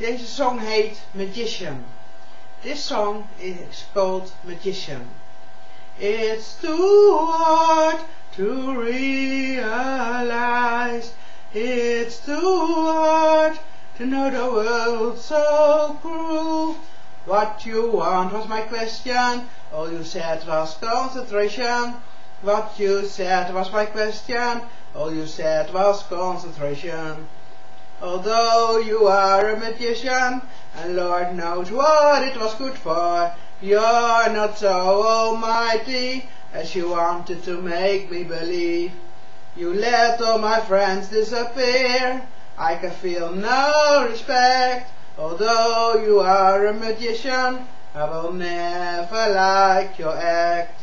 Deze song heet Magician. This song is called Magician. It's too hard to realize. It's too hard to know the world so cruel. What you want was my question. All you said was concentration. What you said was my question. All you said was concentration. Although you are a magician, and Lord knows what it was good for, you're not so almighty as you wanted to make me believe. You let all my friends disappear, I can feel no respect. Although you are a magician, I will never like your act.